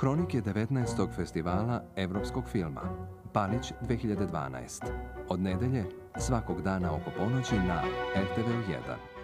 Hronike 19. festivala evropskog filma Palić 2012. Od nedelje svakog dana oko ponoći na RTV 1.